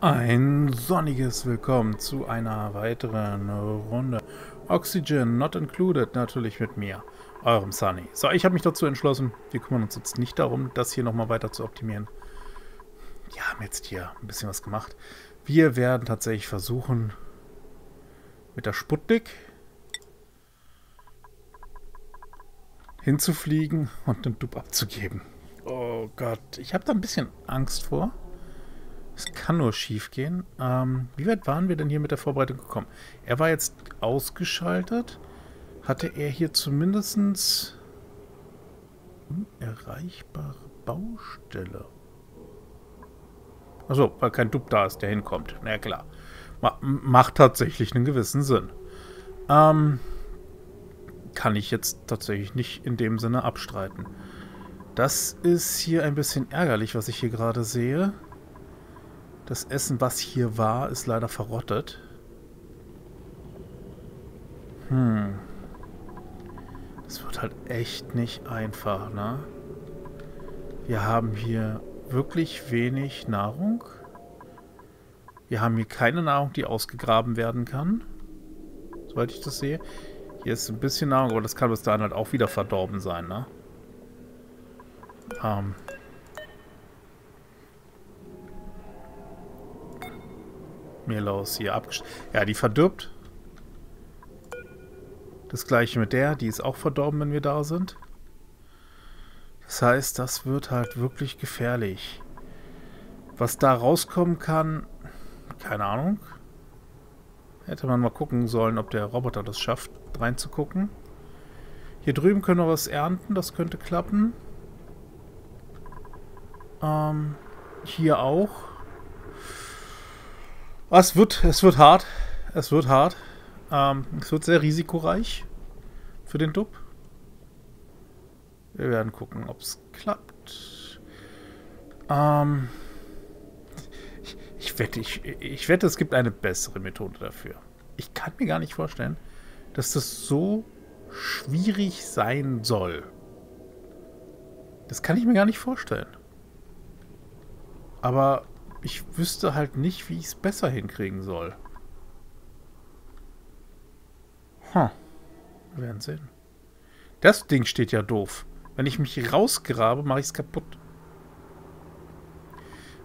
Ein sonniges Willkommen zu einer weiteren Runde. Oxygen not included, natürlich mit mir, eurem Sunny. So, ich habe mich dazu entschlossen, wir kümmern uns jetzt nicht darum, das hier nochmal weiter zu optimieren. Wir haben jetzt hier ein bisschen was gemacht. Wir werden tatsächlich versuchen, mit der Sputnik hinzufliegen und den Dub abzugeben. Oh Gott, ich habe da ein bisschen Angst vor. Es kann nur schief gehen. Ähm, wie weit waren wir denn hier mit der Vorbereitung gekommen? Er war jetzt ausgeschaltet. Hatte er hier zumindest unerreichbare Baustelle? Achso, weil kein Dub da ist, der hinkommt. Na ja, klar. macht tatsächlich einen gewissen Sinn. Ähm, kann ich jetzt tatsächlich nicht in dem Sinne abstreiten. Das ist hier ein bisschen ärgerlich, was ich hier gerade sehe. Das Essen, was hier war, ist leider verrottet. Hm. Das wird halt echt nicht einfach, ne? Wir haben hier wirklich wenig Nahrung. Wir haben hier keine Nahrung, die ausgegraben werden kann. Soweit ich das sehe. Hier ist ein bisschen Nahrung, aber das kann bis dahin halt auch wieder verdorben sein, ne? Ähm... Meerlaus hier abgestellt. Ja, die verdirbt. Das gleiche mit der. Die ist auch verdorben, wenn wir da sind. Das heißt, das wird halt wirklich gefährlich. Was da rauskommen kann, keine Ahnung. Hätte man mal gucken sollen, ob der Roboter das schafft, reinzugucken. Hier drüben können wir was ernten, das könnte klappen. Ähm, hier auch. Es wird, es wird hart. Es wird hart. Ähm, es wird sehr risikoreich für den Dub. Wir werden gucken, ob es klappt. Ähm, ich, ich, wette, ich, ich wette, es gibt eine bessere Methode dafür. Ich kann mir gar nicht vorstellen, dass das so schwierig sein soll. Das kann ich mir gar nicht vorstellen. Aber ich wüsste halt nicht, wie ich es besser hinkriegen soll. Hm. Wir werden sehen. Das Ding steht ja doof. Wenn ich mich rausgrabe, mache ich es kaputt.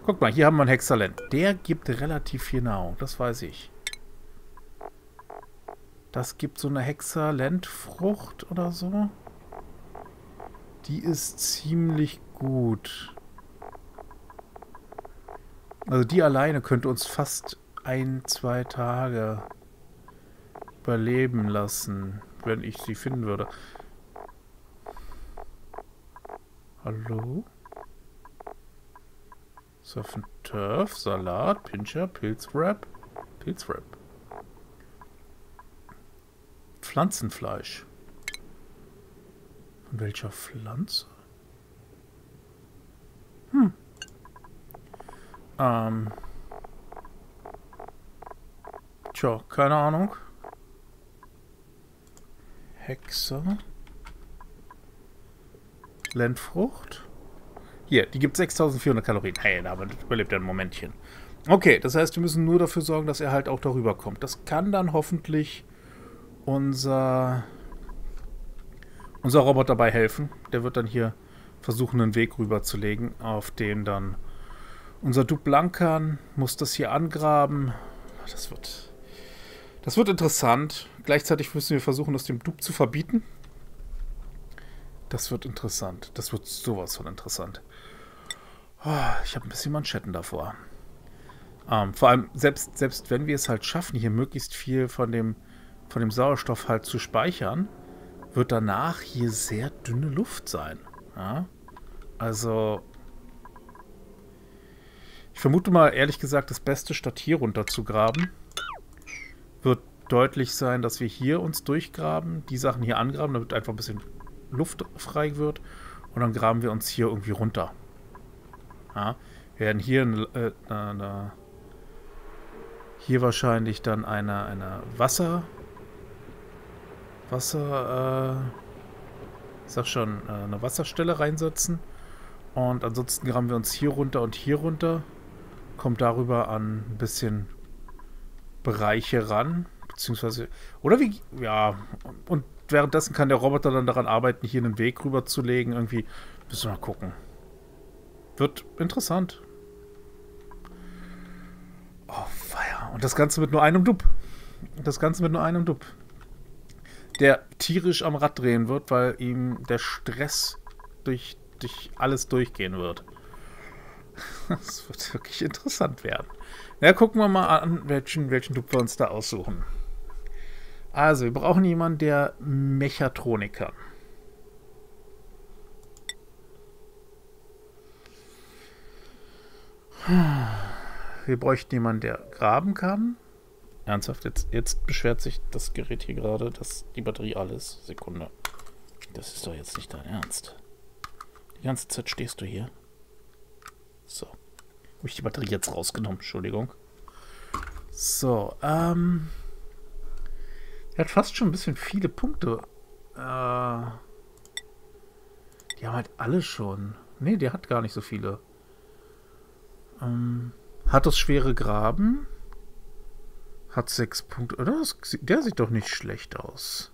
Guck mal, hier haben wir einen Hexalent. Der gibt relativ viel Nahrung, das weiß ich. Das gibt so eine Hexalentfrucht oder so. Die ist ziemlich gut. Also die alleine könnte uns fast ein, zwei Tage überleben lassen, wenn ich sie finden würde. Hallo? Surf and Turf, Salat, Pincher, Pilzwrap, Pilzwrap. Pflanzenfleisch. Von welcher Pflanze? Ähm. Tja, keine Ahnung. Hexe. Lendfrucht. Hier, die gibt 6400 Kalorien. Hey, damit überlebt er ein Momentchen. Okay, das heißt, wir müssen nur dafür sorgen, dass er halt auch darüber kommt. Das kann dann hoffentlich unser, unser Roboter dabei helfen. Der wird dann hier versuchen, einen Weg rüberzulegen, auf dem dann unser Dublankan muss das hier angraben. Das wird, das wird interessant. Gleichzeitig müssen wir versuchen, das dem Dub zu verbieten. Das wird interessant. Das wird sowas von interessant. Oh, ich habe ein bisschen Manschetten davor. Ähm, vor allem, selbst, selbst wenn wir es halt schaffen, hier möglichst viel von dem, von dem Sauerstoff halt zu speichern, wird danach hier sehr dünne Luft sein. Ja? Also, ich vermute mal, ehrlich gesagt, das Beste, statt hier runter zu graben, wird deutlich sein, dass wir hier uns durchgraben, die Sachen hier angraben, damit einfach ein bisschen Luft frei wird. Und dann graben wir uns hier irgendwie runter. Ja, wir werden hier eine, äh, eine, hier wahrscheinlich dann eine, eine Wasser Wasser äh, sag schon, äh, eine Wasserstelle reinsetzen. Und ansonsten graben wir uns hier runter und hier runter. Kommt darüber an ein bisschen Bereiche ran, beziehungsweise, oder wie, ja, und währenddessen kann der Roboter dann daran arbeiten, hier einen Weg rüberzulegen, irgendwie, müssen wir mal gucken. Wird interessant. Oh, feier. Und das Ganze mit nur einem Dub. Das Ganze mit nur einem Dub. Der tierisch am Rad drehen wird, weil ihm der Stress durch, durch alles durchgehen wird. Das wird wirklich interessant werden. Na, gucken wir mal an, welchen, welchen Dub wir uns da aussuchen. Also, wir brauchen jemanden, der Mechatronik kann. Wir bräuchten jemanden, der graben kann. Ernsthaft, jetzt, jetzt beschwert sich das Gerät hier gerade, dass die Batterie alles. Sekunde. Das ist doch jetzt nicht dein Ernst. Die ganze Zeit stehst du hier. So. Habe ich die Batterie jetzt rausgenommen, Entschuldigung. So, ähm. Er hat fast schon ein bisschen viele Punkte. Äh. Die haben halt alle schon. Nee, der hat gar nicht so viele. Ähm. Hat das schwere Graben. Hat sechs Punkte. Oder? Der sieht doch nicht schlecht aus.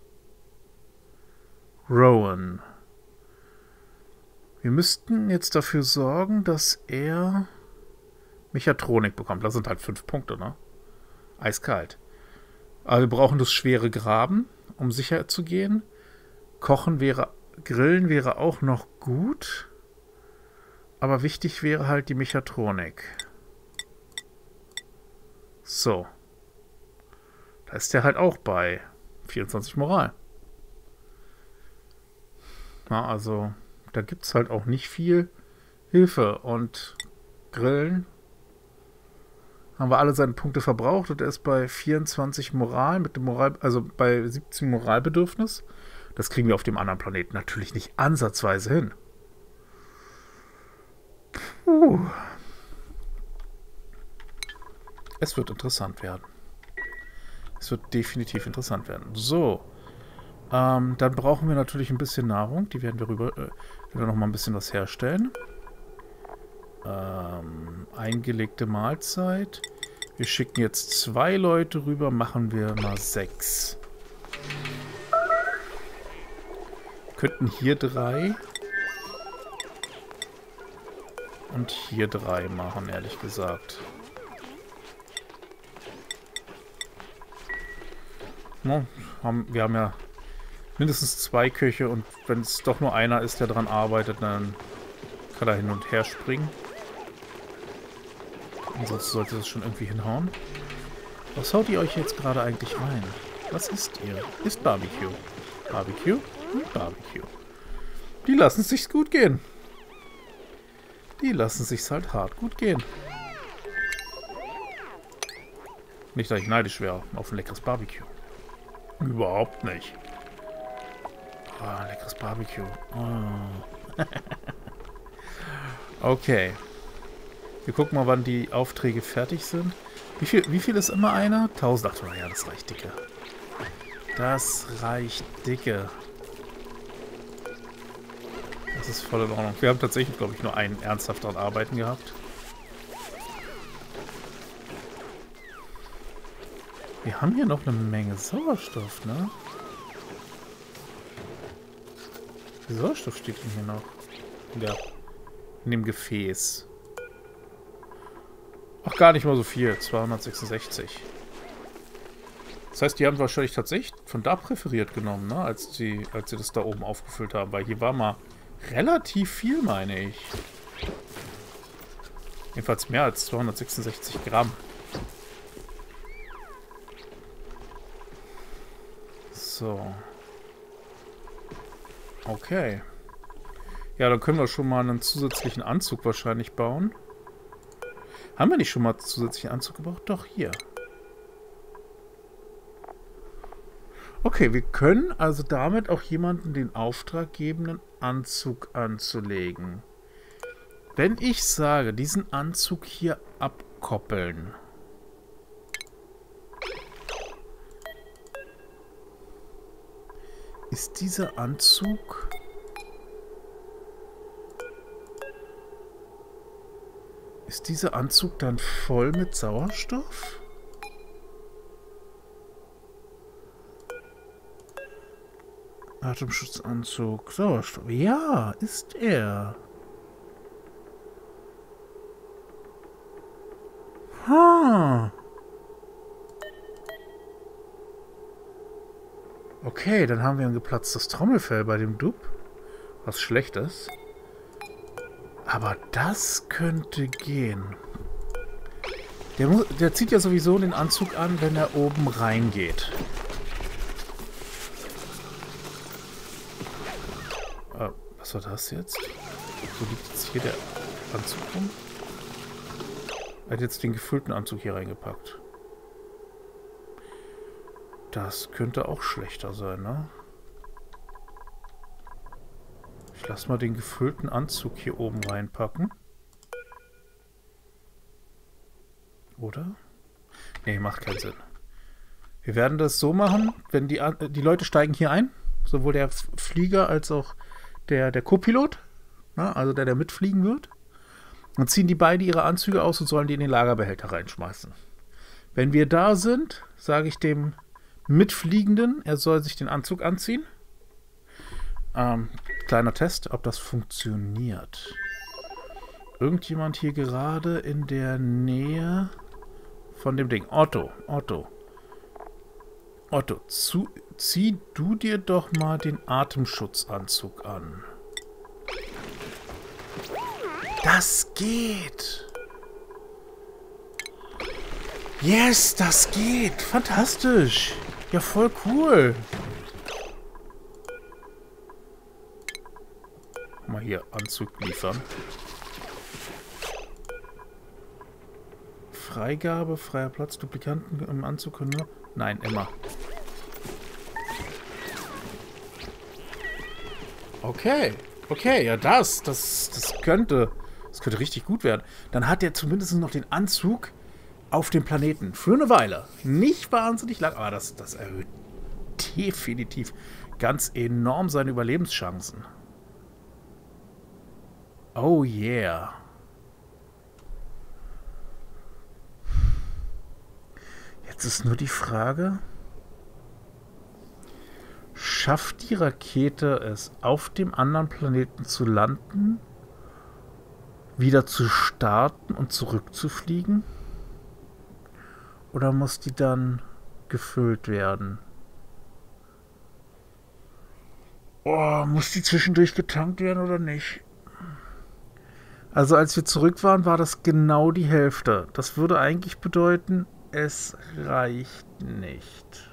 Rowan. Wir müssten jetzt dafür sorgen, dass er Mechatronik bekommt. Das sind halt fünf Punkte, ne? Eiskalt. Aber wir brauchen das schwere Graben, um sicher zu gehen. Kochen wäre, Grillen wäre auch noch gut. Aber wichtig wäre halt die Mechatronik. So. Da ist der halt auch bei 24 Moral. Na, also, da gibt es halt auch nicht viel Hilfe. Und Grillen haben wir alle seine Punkte verbraucht und er ist bei 24 Moral mit dem Moral, also bei 17 Moralbedürfnis. Das kriegen wir auf dem anderen Planeten natürlich nicht ansatzweise hin. Puh. Es wird interessant werden. Es wird definitiv interessant werden. So. Ähm, dann brauchen wir natürlich ein bisschen Nahrung. Die werden wir rüber, äh, werden wir noch mal ein bisschen was herstellen. Ähm, eingelegte Mahlzeit. Wir schicken jetzt zwei Leute rüber, machen wir mal sechs. könnten hier drei und hier drei machen, ehrlich gesagt. Wir haben ja mindestens zwei Köche und wenn es doch nur einer ist, der daran arbeitet, dann kann er hin und her springen. Ansonsten sollte das schon irgendwie hinhauen. Was haut ihr euch jetzt gerade eigentlich rein? Was isst ihr? Ist Barbecue. Barbecue und Barbecue. Die lassen es sich gut gehen. Die lassen sich's halt hart gut gehen. Nicht, dass ich neidisch wäre auf ein leckeres Barbecue. Überhaupt nicht. Oh, leckeres Barbecue. Oh. okay. Wir gucken mal, wann die Aufträge fertig sind. Wie viel, wie viel ist immer einer? 1800. Ja, das reicht dicke. Das reicht dicke. Das ist voll in Ordnung. Wir haben tatsächlich, glaube ich, nur einen ernsthaft daran arbeiten gehabt. Wir haben hier noch eine Menge Sauerstoff, ne? Wie viel Sauerstoff steht denn hier noch? Der, in dem Gefäß. Ach, gar nicht mal so viel. 266. Das heißt, die haben wahrscheinlich tatsächlich von da präferiert genommen, ne? Als sie, als sie das da oben aufgefüllt haben. Weil hier war mal relativ viel, meine ich. Jedenfalls mehr als 266 Gramm. So. Okay. Ja, dann können wir schon mal einen zusätzlichen Anzug wahrscheinlich bauen. Haben wir nicht schon mal zusätzlichen Anzug gebraucht? Doch, hier. Okay, wir können also damit auch jemanden den Auftrag geben, einen Anzug anzulegen. Wenn ich sage, diesen Anzug hier abkoppeln, Ist dieser Anzug... Ist dieser Anzug dann voll mit Sauerstoff? Atemschutzanzug, Sauerstoff. Ja, ist er. Ha. Okay, dann haben wir ein geplatztes Trommelfell bei dem Dub. Was Schlechtes. Aber das könnte gehen. Der, der zieht ja sowieso den Anzug an, wenn er oben reingeht. Äh, was war das jetzt? So liegt jetzt hier der Anzug rum. Er hat jetzt den gefüllten Anzug hier reingepackt. Das könnte auch schlechter sein, ne? Ich lasse mal den gefüllten Anzug hier oben reinpacken. Oder? Nee, macht keinen Sinn. Wir werden das so machen, wenn die, die Leute steigen hier ein, sowohl der Flieger als auch der, der Co-Pilot, ne, also der, der mitfliegen wird. Dann ziehen die beide ihre Anzüge aus und sollen die in den Lagerbehälter reinschmeißen. Wenn wir da sind, sage ich dem Mitfliegenden, er soll sich den Anzug anziehen. Ähm, kleiner Test, ob das funktioniert. Irgendjemand hier gerade in der Nähe von dem Ding. Otto, Otto. Otto, zu, zieh du dir doch mal den Atemschutzanzug an. Das geht. Yes, das geht. Fantastisch. Ja, voll cool. Mal hier Anzug liefern. Freigabe, freier Platz, Duplikanten im Anzug können nur... Nein, immer. Okay. Okay, ja das, das, das könnte, das könnte richtig gut werden. Dann hat er zumindest noch den Anzug auf dem Planeten. Für eine Weile. Nicht wahnsinnig lang, aber das, das erhöht definitiv ganz enorm seine Überlebenschancen. Oh yeah. Jetzt ist nur die Frage, schafft die Rakete es, auf dem anderen Planeten zu landen, wieder zu starten und zurückzufliegen? Oder muss die dann gefüllt werden? Oh, muss die zwischendurch getankt werden oder nicht? Also als wir zurück waren, war das genau die Hälfte. Das würde eigentlich bedeuten, es reicht nicht.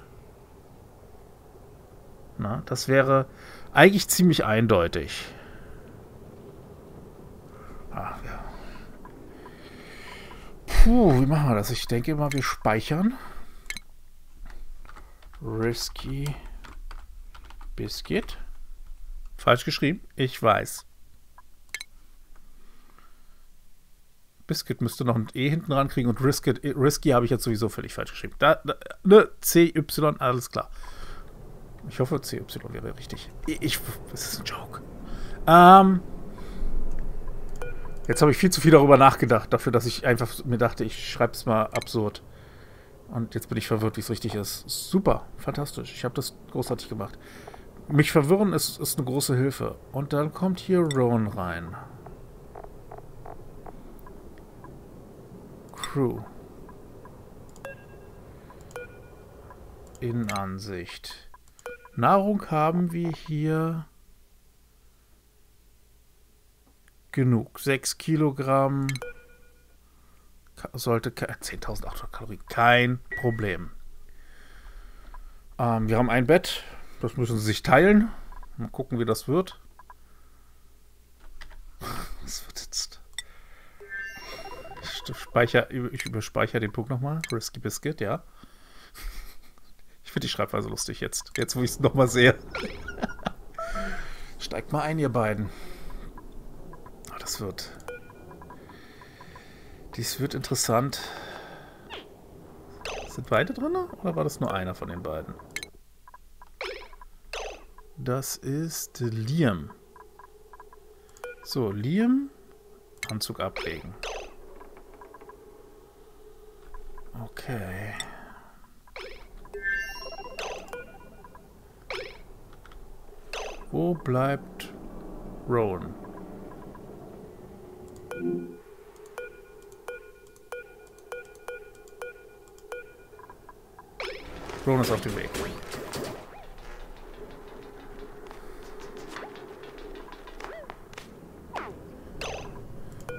Na, das wäre eigentlich ziemlich eindeutig. Ah, ja. Puh, wie machen wir das? Ich denke mal, wir speichern. Risky Biscuit. Falsch geschrieben? Ich weiß. Biscuit müsste noch ein E hinten rankriegen und Risky, Risky habe ich jetzt sowieso völlig falsch geschrieben. Da, da, ne, CY, alles klar. Ich hoffe, CY wäre richtig. Ich, das ist ein Joke. Ähm, jetzt habe ich viel zu viel darüber nachgedacht, dafür, dass ich einfach mir dachte, ich schreibe es mal absurd. Und jetzt bin ich verwirrt, wie es richtig ist. Super, fantastisch. Ich habe das großartig gemacht. Mich verwirren ist, ist eine große Hilfe. Und dann kommt hier Rowan rein. Crew. Innenansicht. Nahrung haben wir hier genug. 6 Kilogramm sollte 10.800 Kalorien. Kein Problem. Ähm, wir haben ein Bett. Das müssen sie sich teilen. Mal gucken, wie das wird. Was wird jetzt? Ich, speicher, ich überspeichere den Punkt nochmal. Risky Biscuit, ja. Ich finde die Schreibweise lustig jetzt. Jetzt, wo ich es nochmal sehe. Steigt mal ein, ihr beiden. Wird... Dies wird interessant. Sind beide drin? Oder war das nur einer von den beiden? Das ist Liam. So, Liam. Anzug ablegen. Okay. Wo bleibt Rowan? Rowan ist auf dem Weg.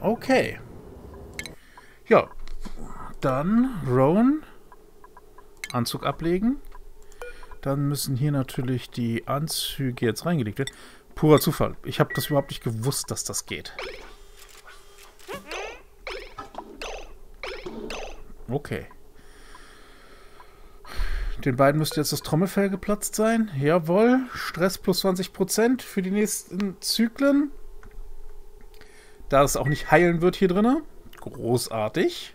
Okay. Ja. Dann Rowan. Anzug ablegen. Dann müssen hier natürlich die Anzüge jetzt reingelegt werden. Purer Zufall. Ich habe das überhaupt nicht gewusst, dass das geht. Okay. Den beiden müsste jetzt das Trommelfell geplatzt sein. Jawohl. Stress plus 20% für die nächsten Zyklen. Da es auch nicht heilen wird hier drin. Großartig.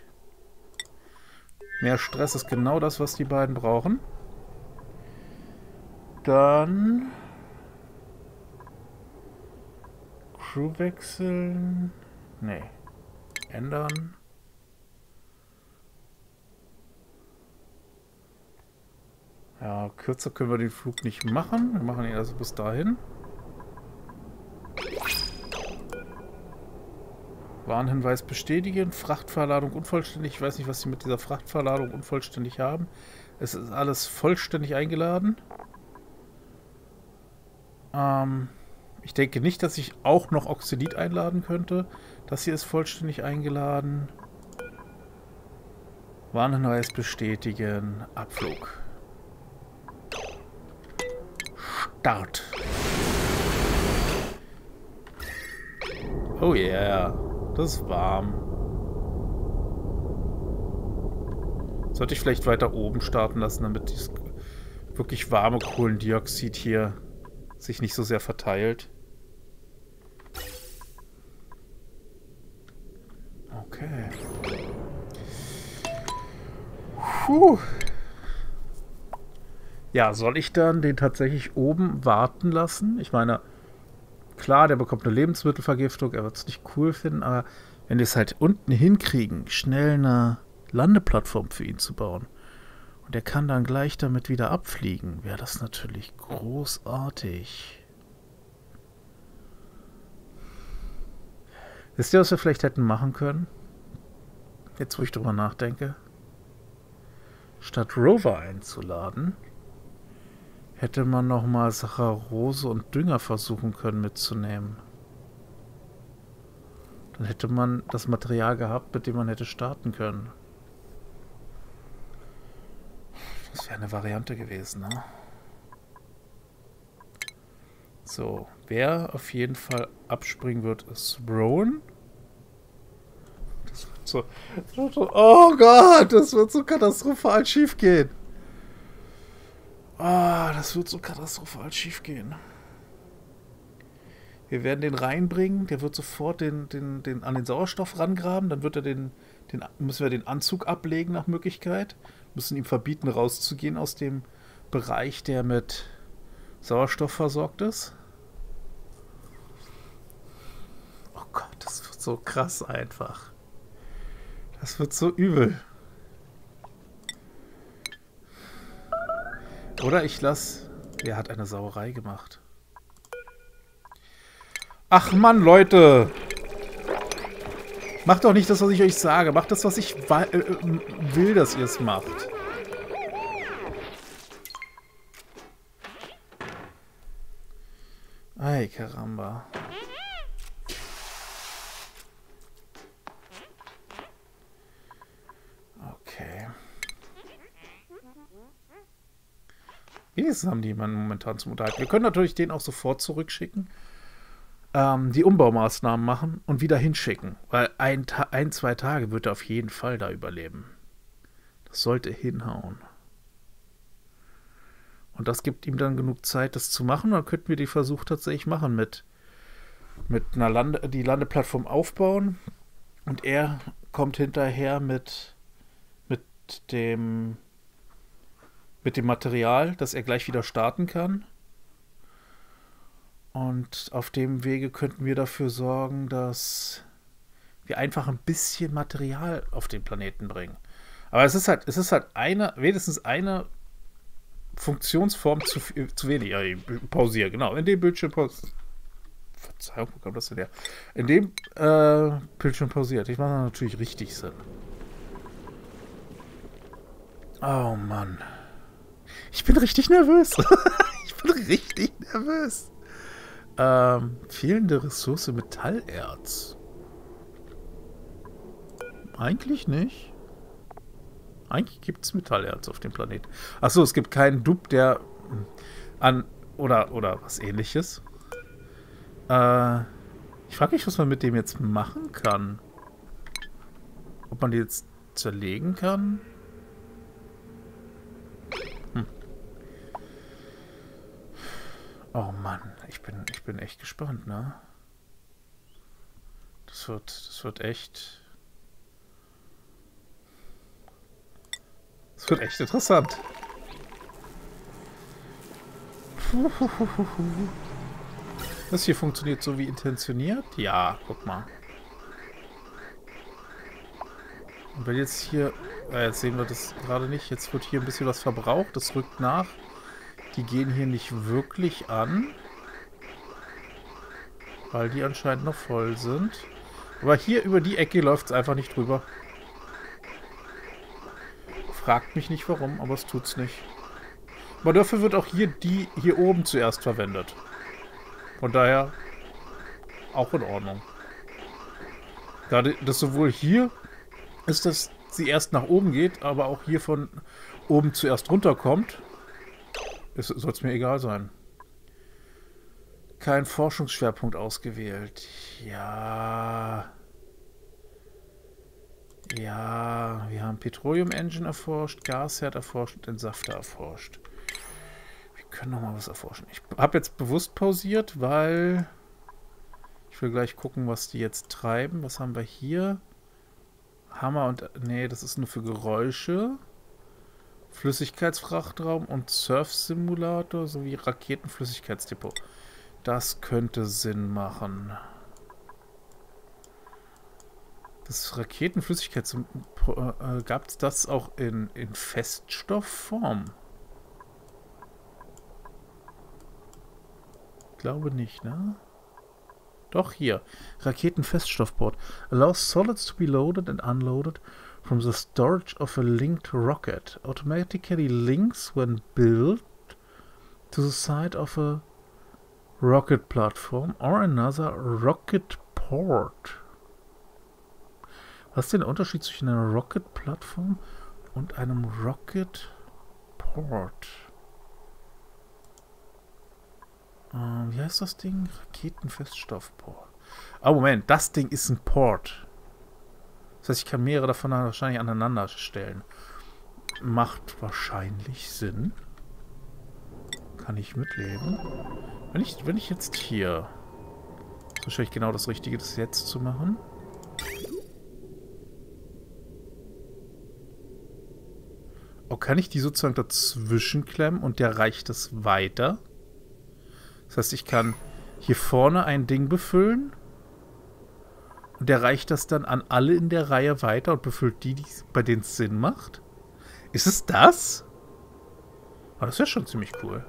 Mehr Stress ist genau das, was die beiden brauchen. Dann... Crew wechseln. Nee. Ändern. Ja, kürzer können wir den Flug nicht machen. Wir machen ihn also bis dahin. Warnhinweis bestätigen. Frachtverladung unvollständig. Ich weiß nicht, was sie mit dieser Frachtverladung unvollständig haben. Es ist alles vollständig eingeladen. Ähm, ich denke nicht, dass ich auch noch Oxidit einladen könnte. Das hier ist vollständig eingeladen. Warnhinweis bestätigen. Abflug. Start. Oh yeah. Das ist warm. Sollte ich vielleicht weiter oben starten lassen, damit dieses wirklich warme Kohlendioxid hier sich nicht so sehr verteilt. Okay. Puh. Ja, soll ich dann den tatsächlich oben warten lassen? Ich meine, Klar, der bekommt eine Lebensmittelvergiftung, er wird es nicht cool finden, aber wenn die es halt unten hinkriegen, schnell eine Landeplattform für ihn zu bauen und er kann dann gleich damit wieder abfliegen, wäre das natürlich großartig. Wisst ihr, was wir vielleicht hätten machen können? Jetzt, wo ich drüber nachdenke. Statt Rover einzuladen, hätte man nochmal Saccharose und Dünger versuchen können mitzunehmen. Dann hätte man das Material gehabt, mit dem man hätte starten können. Das wäre eine Variante gewesen, ne? So, wer auf jeden Fall abspringen wird, ist Rowan. Das wird so, oh Gott, das wird so katastrophal schief gehen. Ah, das wird so katastrophal schief gehen. Wir werden den reinbringen, der wird sofort den, den, den, an den Sauerstoff rangraben, dann wird er den, den, müssen wir den Anzug ablegen nach Möglichkeit, müssen ihm verbieten, rauszugehen aus dem Bereich, der mit Sauerstoff versorgt ist. Oh Gott, das wird so krass einfach. Das wird so übel. Oder ich lass... Er hat eine Sauerei gemacht. Ach Mann, Leute! Macht doch nicht das, was ich euch sage. Macht das, was ich äh, will, dass ihr es macht. Ay, caramba. Wenigstens haben die jemanden momentan zum Unterhalten. Wir können natürlich den auch sofort zurückschicken, ähm, die Umbaumaßnahmen machen und wieder hinschicken. Weil ein, ein, zwei Tage wird er auf jeden Fall da überleben. Das sollte hinhauen. Und das gibt ihm dann genug Zeit, das zu machen. Dann könnten wir die Versuch tatsächlich machen mit, mit einer Lande, die Landeplattform aufbauen. Und er kommt hinterher mit, mit dem mit dem Material, dass er gleich wieder starten kann. Und auf dem Wege könnten wir dafür sorgen, dass wir einfach ein bisschen Material auf den Planeten bringen. Aber es ist halt, es ist halt eine, wenigstens eine Funktionsform zu, zu wenig. Ja, ich pausiere, genau. In dem Bildschirm pausiert. Verzeihung, wo kommt das denn her? In dem äh, Bildschirm pausiert. Ich mache natürlich richtig Sinn. Oh Mann. Ich bin richtig nervös. ich bin richtig nervös. Ähm, fehlende Ressource Metallerz. Eigentlich nicht. Eigentlich gibt es Metallerz auf dem Planeten. Achso, es gibt keinen Dub, der an. Oder, oder was ähnliches. Äh, ich frage mich, was man mit dem jetzt machen kann. Ob man die jetzt zerlegen kann? Oh Mann, ich bin, ich bin echt gespannt, ne? Das wird, das wird echt Das wird echt interessant. Das hier funktioniert so wie intentioniert? Ja, guck mal. Und wenn jetzt hier... Äh, jetzt sehen wir das gerade nicht. Jetzt wird hier ein bisschen was verbraucht. Das rückt nach. Die gehen hier nicht wirklich an. Weil die anscheinend noch voll sind. Aber hier über die Ecke läuft es einfach nicht drüber. Fragt mich nicht warum, aber es tut's nicht. Aber dafür wird auch hier die hier oben zuerst verwendet. Von daher auch in Ordnung. Da das sowohl hier ist, dass sie erst nach oben geht, aber auch hier von oben zuerst runterkommt, soll es mir egal sein. Kein Forschungsschwerpunkt ausgewählt. Ja. Ja, wir haben Petroleum Engine erforscht, Gasherd erforscht und Entsafter erforscht. Wir können noch mal was erforschen. Ich habe jetzt bewusst pausiert, weil ich will gleich gucken, was die jetzt treiben. Was haben wir hier? Hammer und... Nee, das ist nur für Geräusche. Flüssigkeitsfrachtraum und Surf-Simulator sowie Raketenflüssigkeitsdepot. Das könnte Sinn machen. Das Raketenflüssigkeit äh, gab es das auch in, in Feststoffform? Glaube nicht, ne? Doch, hier. Raketenfeststoffboard. Allows solids to be loaded and unloaded from the storage of a linked rocket. Automatically links when built to the side of a rocket platform or another rocket port. Was ist denn der Unterschied zwischen einer Rocket-Plattform und einem Rocket-Port? Ähm, wie heißt das Ding? Raketenfeststoffport. Ah, Moment, das Ding ist ein Port. Das heißt, ich kann mehrere davon wahrscheinlich aneinander stellen. Macht wahrscheinlich Sinn. Kann ich mitleben. Wenn ich, wenn ich jetzt hier... ist wahrscheinlich genau das Richtige, das jetzt zu machen. Oh, kann ich die sozusagen dazwischen klemmen und der reicht es weiter? Das heißt, ich kann hier vorne ein Ding befüllen und der reicht das dann an alle in der Reihe weiter und befüllt die, die bei denen es Sinn macht? Ist es das? Oh, das wäre schon ziemlich cool.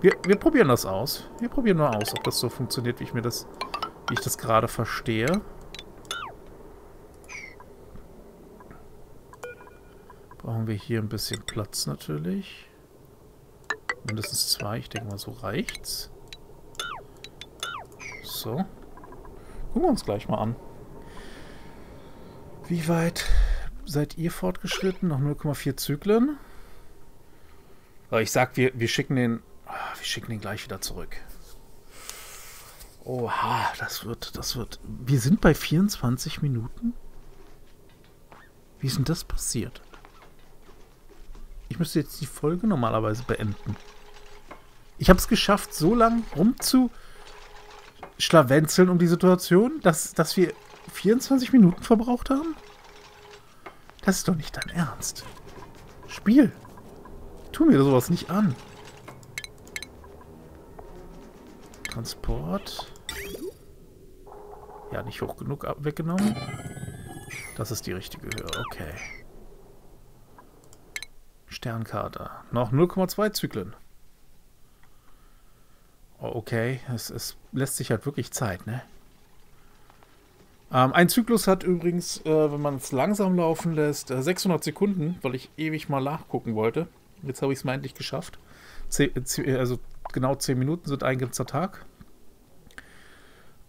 Wir, wir probieren das aus. Wir probieren nur aus, ob das so funktioniert, wie ich mir das, wie ich das gerade verstehe. Brauchen wir hier ein bisschen Platz natürlich. Mindestens zwei, ich denke mal, so reicht's. So. Gucken wir uns gleich mal an. Wie weit seid ihr fortgeschritten? Noch 0,4 Zyklen. Ich sag, wir, wir schicken den. Ah, wir schicken den gleich wieder zurück. Oha, das wird, das wird. Wir sind bei 24 Minuten? Wie ist denn das passiert? Ich müsste jetzt die Folge normalerweise beenden. Ich habe es geschafft, so lang rumzuschlawenzeln um die Situation, dass, dass wir 24 Minuten verbraucht haben? Das ist doch nicht dein Ernst. Spiel. Tu mir sowas nicht an. Transport. Ja, nicht hoch genug weggenommen. Das ist die richtige Höhe, okay. Sternkarte. Noch 0,2 Zyklen. Okay, es, es, lässt sich halt wirklich Zeit, ne? Ähm, ein Zyklus hat übrigens, äh, wenn man es langsam laufen lässt, äh, 600 Sekunden, weil ich ewig mal nachgucken wollte. Jetzt habe ich es mal endlich geschafft. Zeh, also genau 10 Minuten sind ein ganzer Tag.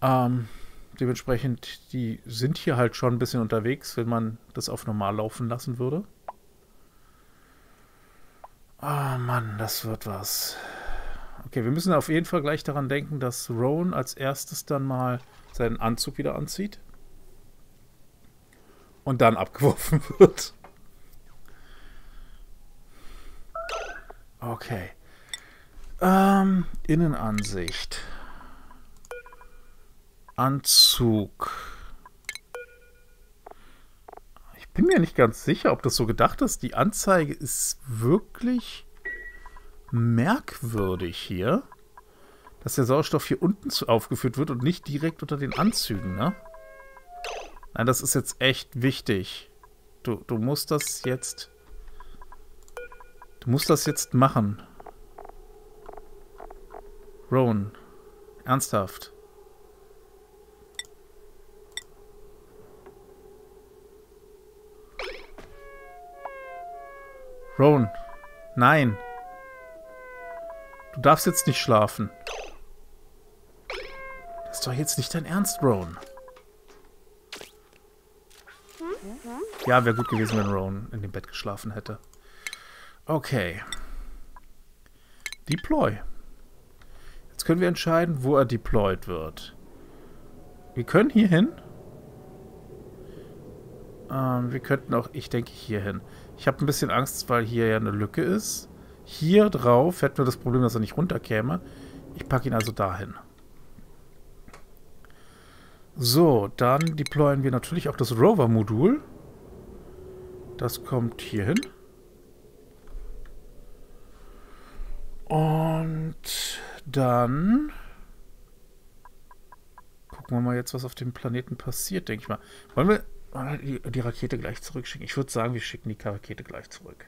Ähm, dementsprechend, die sind hier halt schon ein bisschen unterwegs, wenn man das auf normal laufen lassen würde. Oh Mann, das wird was. Okay, wir müssen auf jeden Fall gleich daran denken, dass Rowan als erstes dann mal seinen Anzug wieder anzieht. Und dann abgeworfen wird. Okay. Ähm, Innenansicht. Anzug. Ich bin mir nicht ganz sicher, ob das so gedacht ist. Die Anzeige ist wirklich merkwürdig hier, dass der Sauerstoff hier unten aufgeführt wird und nicht direkt unter den Anzügen, ne? Nein, das ist jetzt echt wichtig. Du, du musst das jetzt... Du musst das jetzt machen. Rowan. Ernsthaft. Rowan. Nein. Du darfst jetzt nicht schlafen. Das ist doch jetzt nicht dein Ernst, Rowan. Ja, wäre gut gewesen, wenn Rowan in dem Bett geschlafen hätte. Okay. Deploy. Jetzt können wir entscheiden, wo er deployed wird. Wir können hier hin. Ähm, wir könnten auch, ich denke, hier hin. Ich habe ein bisschen Angst, weil hier ja eine Lücke ist. Hier drauf hätten wir das Problem, dass er nicht runterkäme. Ich packe ihn also dahin. So, dann deployen wir natürlich auch das Rover-Modul. Das kommt hier hin. Und dann gucken wir mal jetzt, was auf dem Planeten passiert, denke ich mal. Wollen wir die, Rakete gleich zurückschicken? Ich würde sagen, wir schicken die Rakete gleich zurück.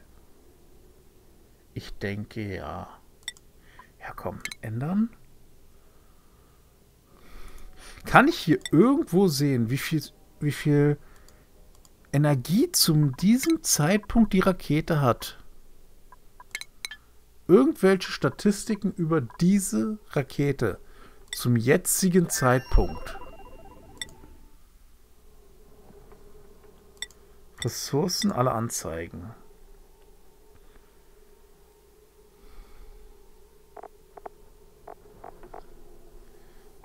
Ich denke ja. Ja, komm. Ändern. Kann ich hier irgendwo sehen, wie viel, wie viel Energie zu diesem Zeitpunkt die Rakete hat? Irgendwelche Statistiken über diese Rakete zum jetzigen Zeitpunkt. Ressourcen alle anzeigen.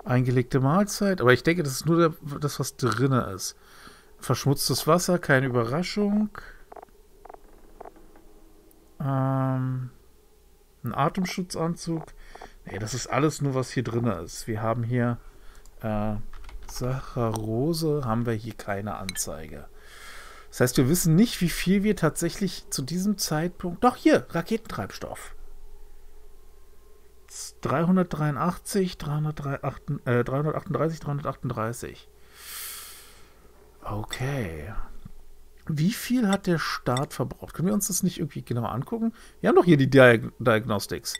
Eingelegte Mahlzeit. Aber ich denke, das ist nur der, das, was drin ist. Verschmutztes Wasser, keine Überraschung. Ähm, ein Atemschutzanzug. Nee, das ist alles nur, was hier drin ist. Wir haben hier äh, Saccharose, haben wir hier keine Anzeige. Das heißt, wir wissen nicht, wie viel wir tatsächlich zu diesem Zeitpunkt... Doch, hier, Raketentreibstoff. 383, 338, äh, 338, 338. Okay. Wie viel hat der Start verbraucht? Können wir uns das nicht irgendwie genauer angucken? Wir haben doch hier die Diag Diagnostics.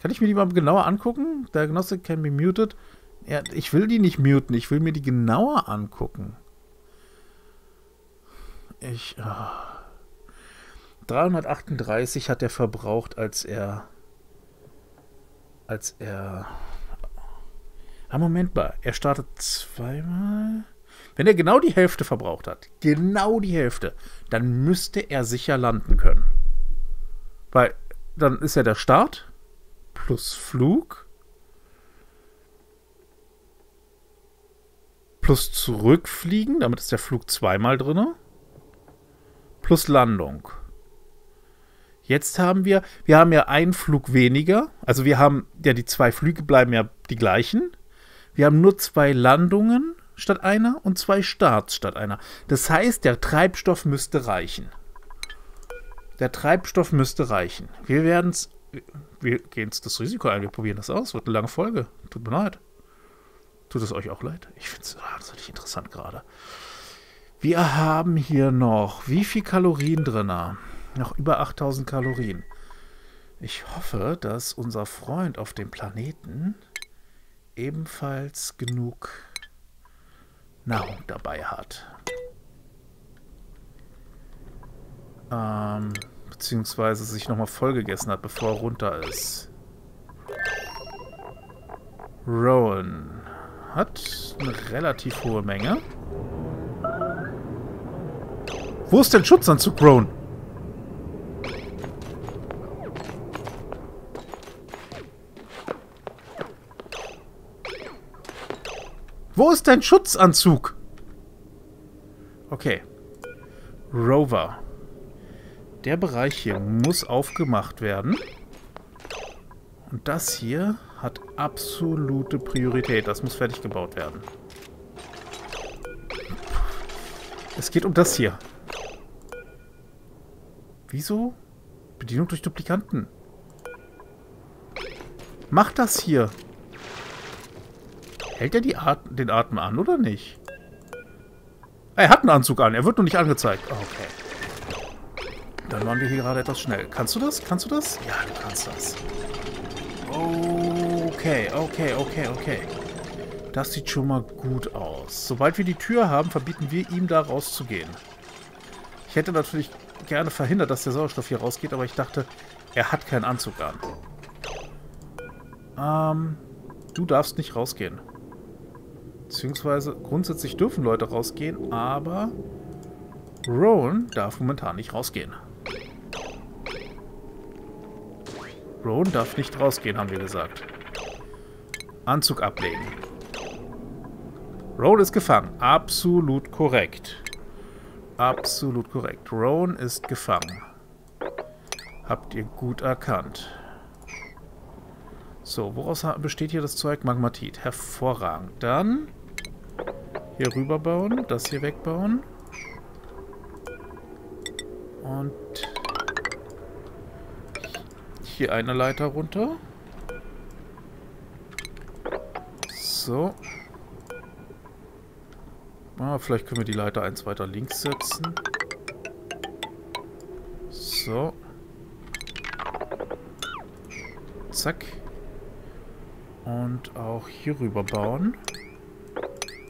Kann ich mir die mal genauer angucken? Diagnostic can be muted. Ja, ich will die nicht muten. Ich will mir die genauer angucken. Ich... Oh. 338 hat er verbraucht, als er als er... Ah, Moment mal. Er startet zweimal... Wenn er genau die Hälfte verbraucht hat, genau die Hälfte, dann müsste er sicher landen können. Weil dann ist ja der Start plus Flug plus zurückfliegen, damit ist der Flug zweimal drin, plus Landung. Jetzt haben wir, wir haben ja einen Flug weniger. Also wir haben, ja, die zwei Flüge bleiben ja die gleichen. Wir haben nur zwei Landungen statt einer und zwei Starts statt einer. Das heißt, der Treibstoff müsste reichen. Der Treibstoff müsste reichen. Wir werden es, wir gehen das Risiko ein, wir probieren das aus. Wird eine lange Folge. Tut mir leid. Tut es euch auch leid? Ich finde es, ah, das ist interessant gerade. Wir haben hier noch wie viel Kalorien drin? Noch über 8000 Kalorien. Ich hoffe, dass unser Freund auf dem Planeten ebenfalls genug Nahrung dabei hat. Ähm, beziehungsweise sich nochmal vollgegessen hat, bevor er runter ist. Rowan hat eine relativ hohe Menge. Wo ist denn Schutzanzug, Rowan? Wo ist dein Schutzanzug? Okay. Rover. Der Bereich hier muss aufgemacht werden. Und das hier hat absolute Priorität. Das muss fertig gebaut werden. Es geht um das hier. Wieso? Bedienung durch Duplikanten. Mach das hier. Hält er die At den Atem an oder nicht? Er hat einen Anzug an. Er wird nur nicht angezeigt. Okay. Dann waren wir hier gerade etwas schnell. Kannst du das? Kannst du das? Ja, du kannst das. Okay, okay, okay, okay. Das sieht schon mal gut aus. Sobald wir die Tür haben, verbieten wir ihm da rauszugehen. Ich hätte natürlich gerne verhindert, dass der Sauerstoff hier rausgeht, aber ich dachte, er hat keinen Anzug an. Ähm, du darfst nicht rausgehen. Beziehungsweise grundsätzlich dürfen Leute rausgehen, aber Rowan darf momentan nicht rausgehen. Rowan darf nicht rausgehen, haben wir gesagt. Anzug ablegen. Rowan ist gefangen. Absolut korrekt. Absolut korrekt. Rowan ist gefangen. Habt ihr gut erkannt. So, woraus besteht hier das Zeug? Magmatit. Hervorragend. Dann hier rüber bauen, das hier wegbauen. Und hier eine Leiter runter. So. Ah, vielleicht können wir die Leiter eins weiter links setzen. So. Zack. Und auch hier rüber bauen.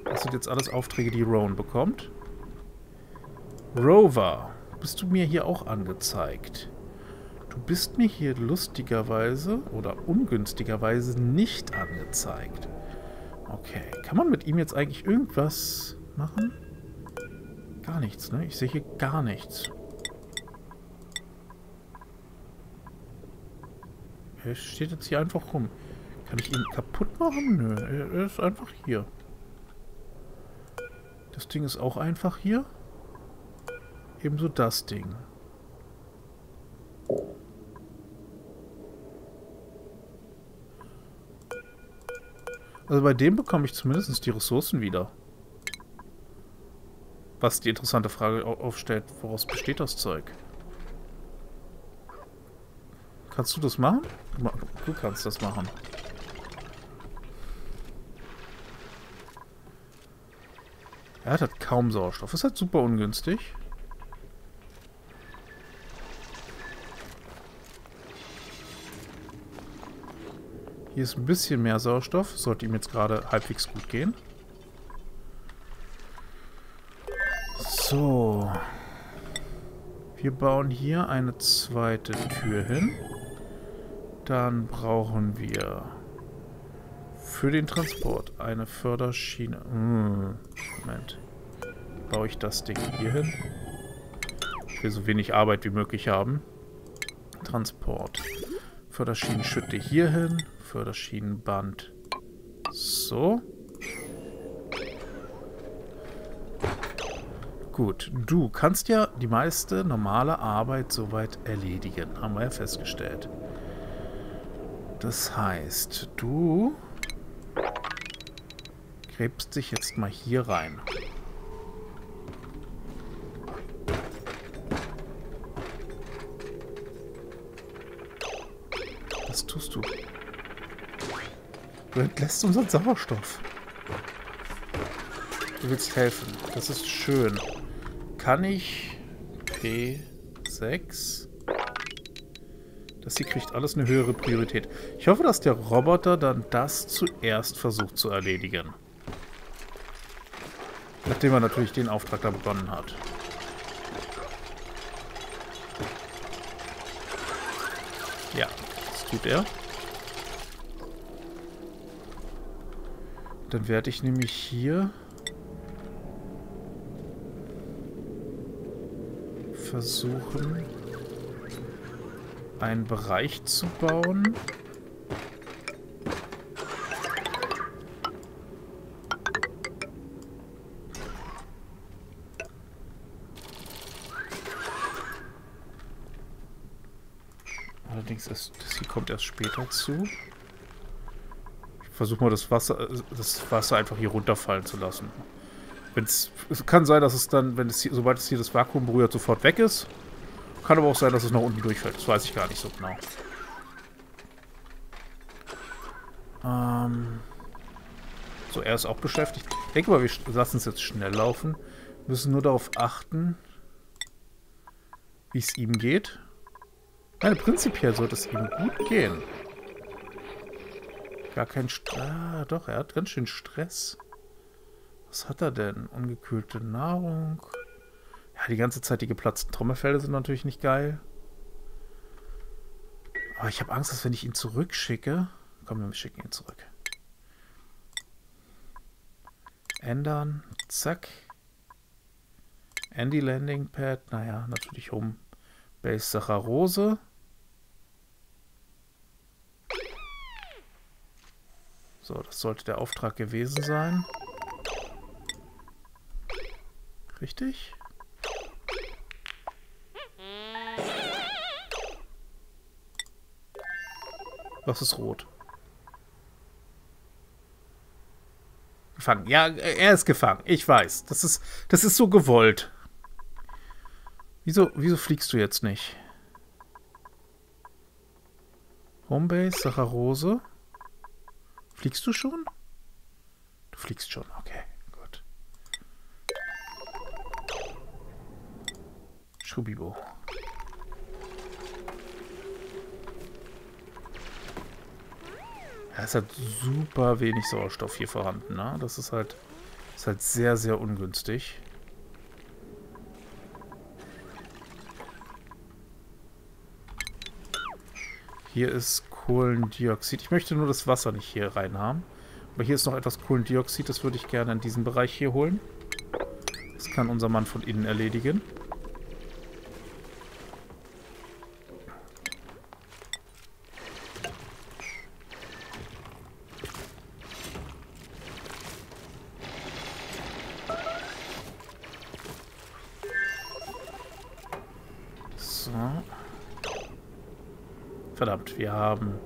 Das sind jetzt alles Aufträge, die Rowan bekommt. Rover, bist du mir hier auch angezeigt? Du bist mir hier lustigerweise oder ungünstigerweise nicht angezeigt. Okay, kann man mit ihm jetzt eigentlich irgendwas machen? Gar nichts, ne? Ich sehe hier gar nichts. Er steht jetzt hier einfach rum. Kann ich ihn kaputt machen? Nö, er ist einfach hier. Das Ding ist auch einfach hier. Ebenso das Ding. Also bei dem bekomme ich zumindest die Ressourcen wieder. Was die interessante Frage aufstellt, woraus besteht das Zeug? Kannst du das machen? Du kannst das machen. Er hat halt kaum Sauerstoff. Ist halt super ungünstig. Hier ist ein bisschen mehr Sauerstoff. Sollte ihm jetzt gerade halbwegs gut gehen. So. Wir bauen hier eine zweite Tür hin. Dann brauchen wir für den Transport eine Förderschiene. Hm, Moment. Baue ich das Ding hier hin? Ich will so wenig Arbeit wie möglich haben. Transport. Förderschienenschütte hier hin. Förderschienenband. So. Gut, du kannst ja die meiste normale Arbeit soweit erledigen. Haben wir ja festgestellt. Das heißt, du gräbst dich jetzt mal hier rein. Was tust du? Du entlässt unseren Sauerstoff. Du willst helfen. Das ist schön. kann ich P6. Das hier kriegt alles eine höhere Priorität. Ich hoffe, dass der Roboter dann das zuerst versucht zu erledigen. Nachdem er natürlich den Auftrag da begonnen hat. Ja, das tut er. Dann werde ich nämlich hier versuchen, einen Bereich zu bauen. Kommt erst später zu. Ich versuche mal das Wasser, das Wasser einfach hier runterfallen zu lassen. Wenn's, es kann sein, dass es dann, wenn es hier, sobald es hier das Vakuum berührt, sofort weg ist. Kann aber auch sein, dass es nach unten durchfällt. Das weiß ich gar nicht so genau. Ähm so, er ist auch beschäftigt. Ich denke mal, wir lassen es jetzt schnell laufen. Wir müssen nur darauf achten, wie es ihm geht. Nein, prinzipiell sollte es ihm gut gehen. Gar kein Stress. Ah, doch, er hat ganz schön Stress. Was hat er denn? Ungekühlte Nahrung. Ja, die ganze Zeit die geplatzten Trommelfelde sind natürlich nicht geil. Aber ich habe Angst, dass wenn ich ihn zurückschicke... Komm, wir schicken ihn zurück. Ändern. Zack. Andy Landing Pad. Naja, natürlich Home Base Saccharose. So, das sollte der Auftrag gewesen sein. Richtig? Was ist rot? Gefangen. Ja, er ist gefangen. Ich weiß. Das ist, das ist so gewollt. Wieso, wieso fliegst du jetzt nicht? Homebase, Saccharose. Fliegst du schon? Du fliegst schon, okay. Schubibo. Ja, es hat super wenig Sauerstoff hier vorhanden, ne? Das ist halt, ist halt sehr, sehr ungünstig. Hier ist Kohlendioxid. Ich möchte nur das Wasser nicht hier rein haben. Aber hier ist noch etwas Kohlendioxid. Das würde ich gerne in diesen Bereich hier holen. Das kann unser Mann von innen erledigen. Wir haben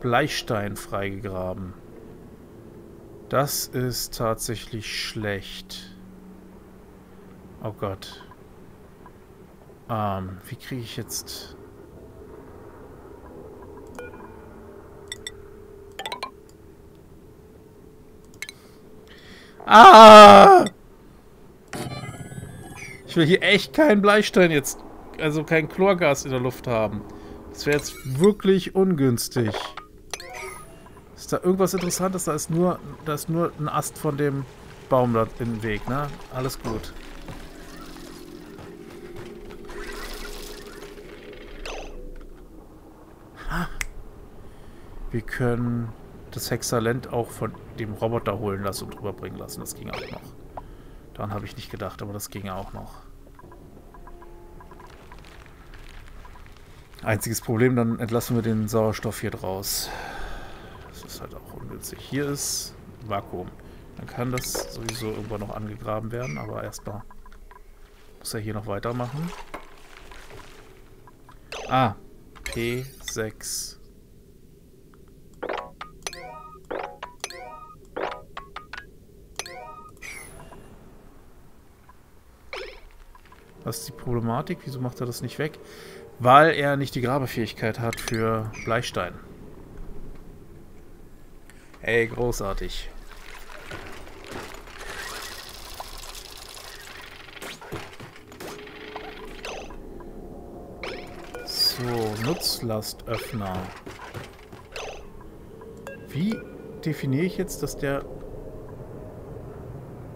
Bleistein freigegraben. Das ist tatsächlich schlecht. Oh Gott. Ähm, wie kriege ich jetzt... Ah! Ich will hier echt keinen Bleistein jetzt, also kein Chlorgas in der Luft haben. Das wäre jetzt wirklich ungünstig. Ist da irgendwas Interessantes? Da ist nur, da ist nur ein Ast von dem Baum da im Weg, ne? Alles gut. Wir können das Hexalent auch von dem Roboter holen lassen und rüberbringen lassen. Das ging auch noch. Daran habe ich nicht gedacht, aber das ging auch noch. Einziges Problem, dann entlassen wir den Sauerstoff hier draus. Das ist halt auch ungünstig. Hier ist Vakuum. Dann kann das sowieso irgendwann noch angegraben werden, aber erstmal muss er hier noch weitermachen. Ah, P6. Was ist die Problematik? Wieso macht er das nicht weg? Weil er nicht die Grabefähigkeit hat für Bleistein. Ey, großartig. So, Nutzlastöffner. Wie definiere ich jetzt, dass der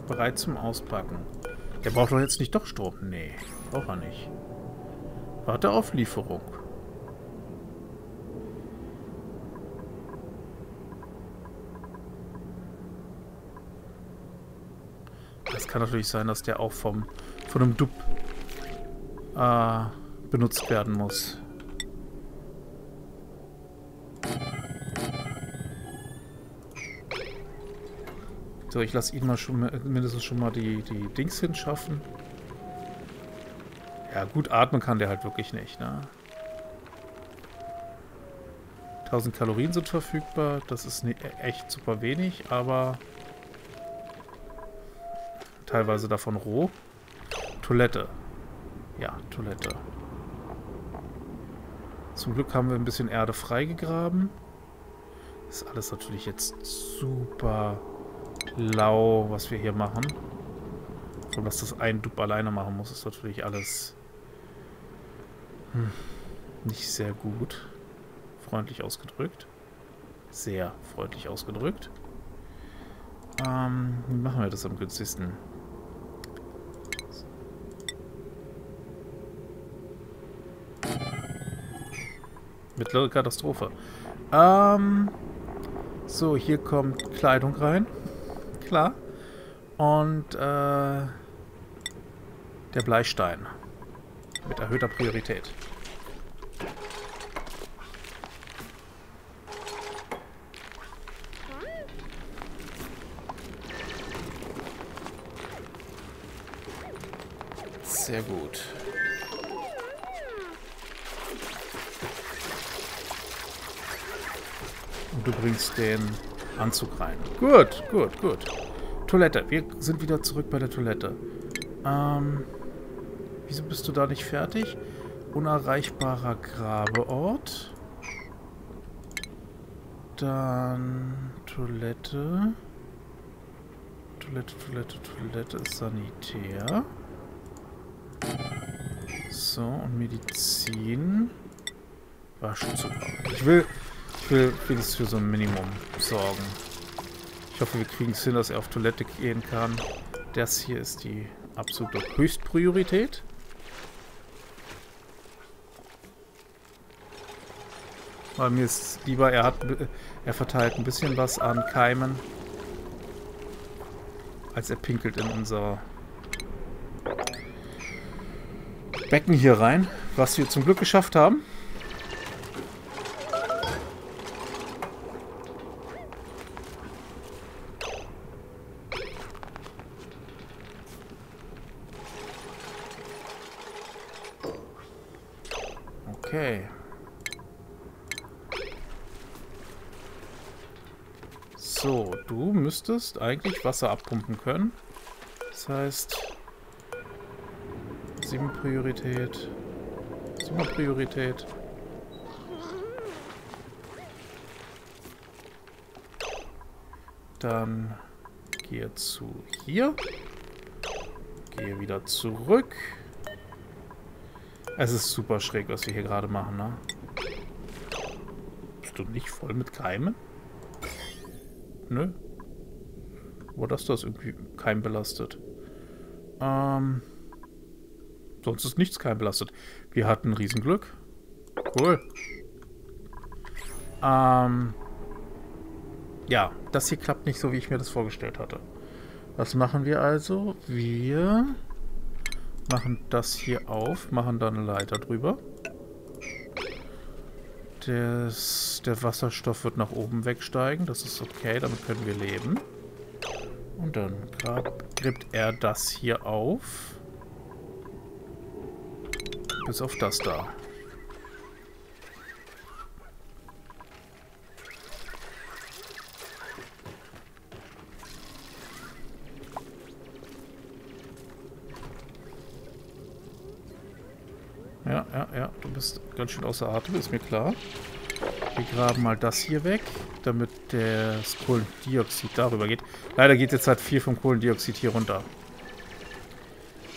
bereit zum Auspacken? Der braucht doch jetzt nicht doch Strom. Nee, braucht er nicht. Warte auf Lieferung. Das kann natürlich sein, dass der auch vom, von einem Dub äh, benutzt werden muss. So, ich lasse ihn mal schon mindestens schon mal die, die Dings hinschaffen. Ja, gut atmen kann der halt wirklich nicht, ne? 1000 Kalorien sind verfügbar. Das ist ne echt super wenig, aber teilweise davon roh. Toilette. Ja, Toilette. Zum Glück haben wir ein bisschen Erde freigegraben. Ist alles natürlich jetzt super lau, was wir hier machen. Und dass das ein Dub alleine machen muss, ist natürlich alles hm, nicht sehr gut. Freundlich ausgedrückt. Sehr freundlich ausgedrückt. Ähm, wie machen wir das am günstigsten? Mittlere Katastrophe. Ähm, so, hier kommt Kleidung rein. Klar. Und äh, der Bleistein. Mit erhöhter Priorität. Sehr gut. Und du bringst den Anzug rein. Gut, gut, gut. Toilette. Wir sind wieder zurück bei der Toilette. Ähm, wieso bist du da nicht fertig? Unerreichbarer Grabeort. Dann Toilette. Toilette, Toilette, Toilette ist sanitär. So, und Medizin. Waschzucker. Ich will, ich will wenigstens für so ein Minimum sorgen. Ich hoffe, wir kriegen es hin, dass er auf Toilette gehen kann. Das hier ist die absolute Höchstpriorität. Weil mir ist lieber, er hat er verteilt ein bisschen was an Keimen, als er pinkelt in unser Becken hier rein, was wir zum Glück geschafft haben. Okay. So, du müsstest eigentlich Wasser abpumpen können. Das heißt, 7 Priorität. 7 Priorität. Dann gehe zu hier. Gehe wieder zurück. Es ist super schräg, was wir hier gerade machen, ne? Bist du nicht voll mit Keimen? Nö. Wo das das irgendwie keimbelastet? Ähm... Sonst ist nichts kein belastet. Wir hatten Riesenglück. Cool. Ähm, ja, das hier klappt nicht so, wie ich mir das vorgestellt hatte. Was machen wir also? Wir machen das hier auf, machen da eine Leiter drüber. Das, der Wasserstoff wird nach oben wegsteigen. Das ist okay, damit können wir leben. Und dann gräbt er das hier auf. Bis auf das da. Ja, ja, ja. Du bist ganz schön außer Atem, ist mir klar. Wir graben mal das hier weg, damit das Kohlendioxid darüber geht. Leider geht jetzt halt viel vom Kohlendioxid hier runter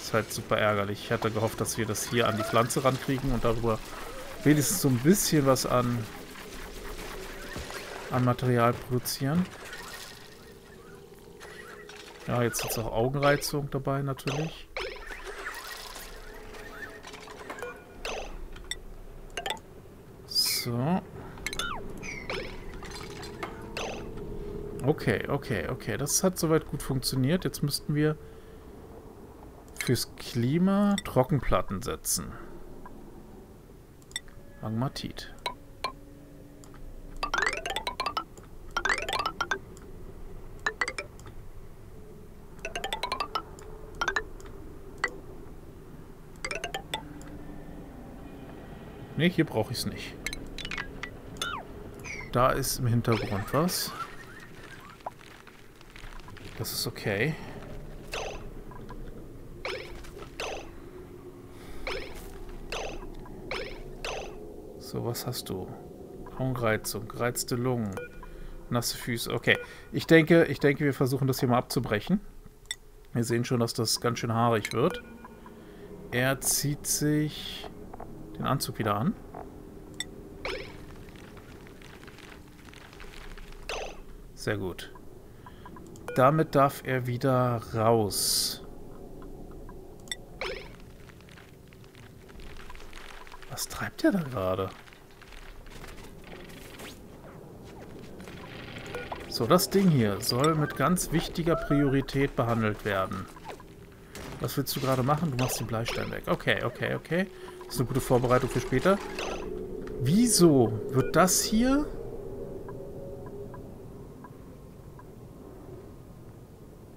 ist halt super ärgerlich. Ich hatte gehofft, dass wir das hier an die Pflanze rankriegen und darüber wenigstens so ein bisschen was an, an Material produzieren. Ja, jetzt ist auch Augenreizung dabei natürlich. So. Okay, okay, okay. Das hat soweit gut funktioniert. Jetzt müssten wir fürs Klima Trockenplatten setzen. Magmatit. Ne, hier brauche ich es nicht. Da ist im Hintergrund was. Das ist okay. So, was hast du? Augenreizung, gereizte Lungen, nasse Füße. Okay, ich denke, ich denke, wir versuchen das hier mal abzubrechen. Wir sehen schon, dass das ganz schön haarig wird. Er zieht sich den Anzug wieder an. Sehr gut. Damit darf er wieder raus. Was treibt er da gerade? So, das Ding hier soll mit ganz wichtiger Priorität behandelt werden. Was willst du gerade machen? Du machst den Bleistein weg. Okay, okay, okay. Das ist eine gute Vorbereitung für später. Wieso wird das hier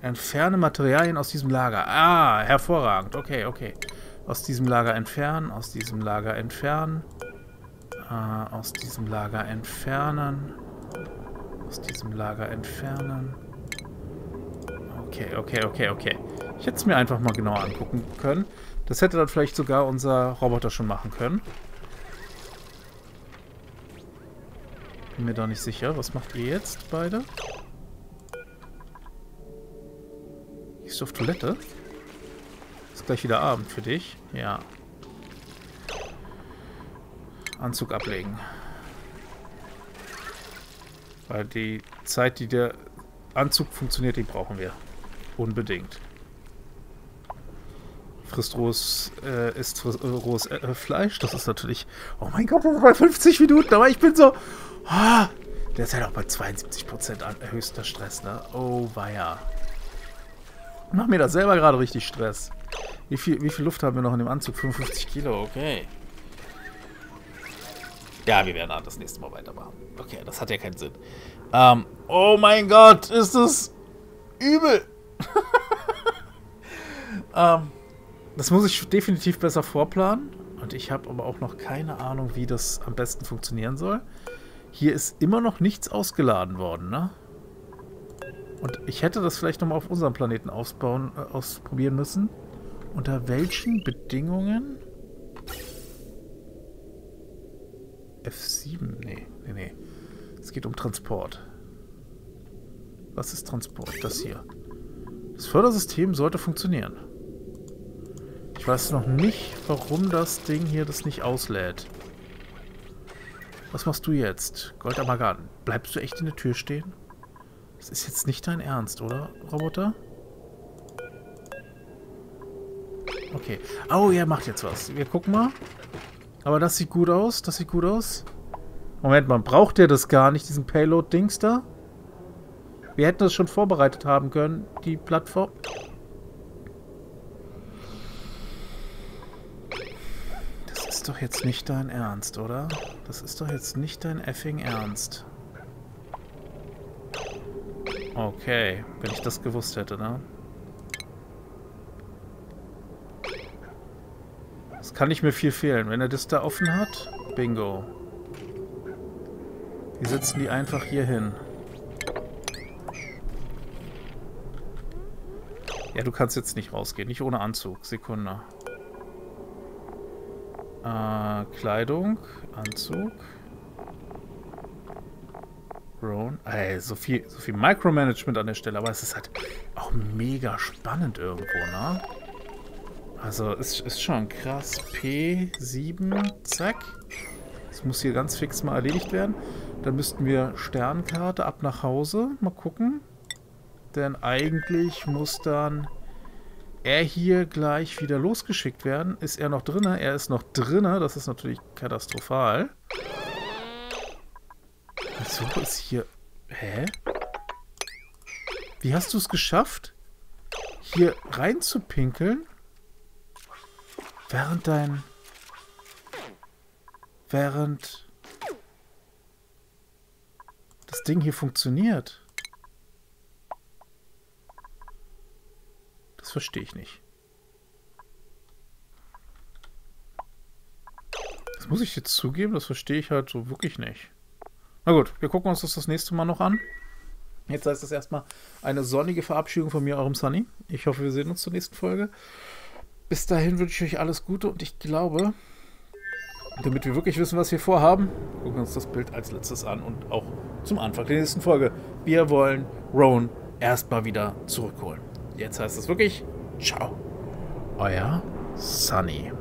Entferne Materialien aus diesem Lager. Ah, hervorragend. Okay, okay. Aus diesem Lager entfernen, aus diesem Lager entfernen. Äh, aus diesem Lager entfernen. Aus diesem Lager entfernen. Okay, okay, okay, okay. Ich hätte es mir einfach mal genauer angucken können. Das hätte dann vielleicht sogar unser Roboter schon machen können. Bin mir da nicht sicher. Was macht ihr jetzt beide? Gehst du auf Toilette? Ist gleich wieder Abend für dich. Ja. Anzug ablegen. Weil die Zeit, die der Anzug funktioniert, die brauchen wir. Unbedingt. Frisst rohes, äh, isst äh, rohes äh, Fleisch. Das ist natürlich... Oh mein Gott, das ist bei 50 Minuten. Aber ich bin so... Oh, der ist halt auch bei 72% an, höchster Stress, ne? Oh, weia. Mach mir da selber gerade richtig Stress. Wie viel, wie viel Luft haben wir noch in dem Anzug? 55 Kilo, okay. Ja, wir werden das nächste Mal weitermachen. Okay, das hat ja keinen Sinn. Ähm, oh mein Gott, ist das übel. ähm, das muss ich definitiv besser vorplanen. Und ich habe aber auch noch keine Ahnung, wie das am besten funktionieren soll. Hier ist immer noch nichts ausgeladen worden, ne? Und ich hätte das vielleicht nochmal auf unserem Planeten ausbauen, äh, ausprobieren müssen. Unter welchen Bedingungen? F7? Nee, nee, nee. Es geht um Transport. Was ist Transport? Das hier. Das Fördersystem sollte funktionieren. Ich weiß noch nicht, warum das Ding hier das nicht auslädt. Was machst du jetzt? Gold Amagan. Bleibst du echt in der Tür stehen? Das ist jetzt nicht dein Ernst, oder, Roboter? Okay. Oh, er macht jetzt was. Wir gucken mal. Aber das sieht gut aus. Das sieht gut aus. Moment mal, braucht der das gar nicht, diesen Payload-Dings da? Wir hätten das schon vorbereitet haben können, die Plattform. Das ist doch jetzt nicht dein Ernst, oder? Das ist doch jetzt nicht dein effing Ernst. Okay, wenn ich das gewusst hätte, ne? Das kann nicht mehr viel fehlen. Wenn er das da offen hat, bingo. Die setzen die einfach hier hin. Ja, du kannst jetzt nicht rausgehen. Nicht ohne Anzug. Sekunde. Äh, Kleidung, Anzug. Roan. Ey, so viel, so viel Micromanagement an der Stelle, aber es ist halt auch mega spannend irgendwo, ne? Also, ist, ist schon krass. P7, zack. Das muss hier ganz fix mal erledigt werden. Dann müssten wir Sternkarte ab nach Hause. Mal gucken. Denn eigentlich muss dann er hier gleich wieder losgeschickt werden. Ist er noch drinne? Er ist noch drinne. Das ist natürlich katastrophal. Wieso ist hier... Hä? Wie hast du es geschafft, hier reinzupinkeln, während dein... während das Ding hier funktioniert? Das verstehe ich nicht. Das muss ich jetzt zugeben, das verstehe ich halt so wirklich nicht. Na gut, wir gucken uns das das nächste Mal noch an. Jetzt heißt das erstmal eine sonnige Verabschiedung von mir, eurem Sunny. Ich hoffe, wir sehen uns zur nächsten Folge. Bis dahin wünsche ich euch alles Gute und ich glaube, damit wir wirklich wissen, was wir vorhaben, gucken wir uns das Bild als letztes an und auch zum Anfang der nächsten Folge. Wir wollen Roan erstmal wieder zurückholen. Jetzt heißt es wirklich, ciao. Euer Sunny.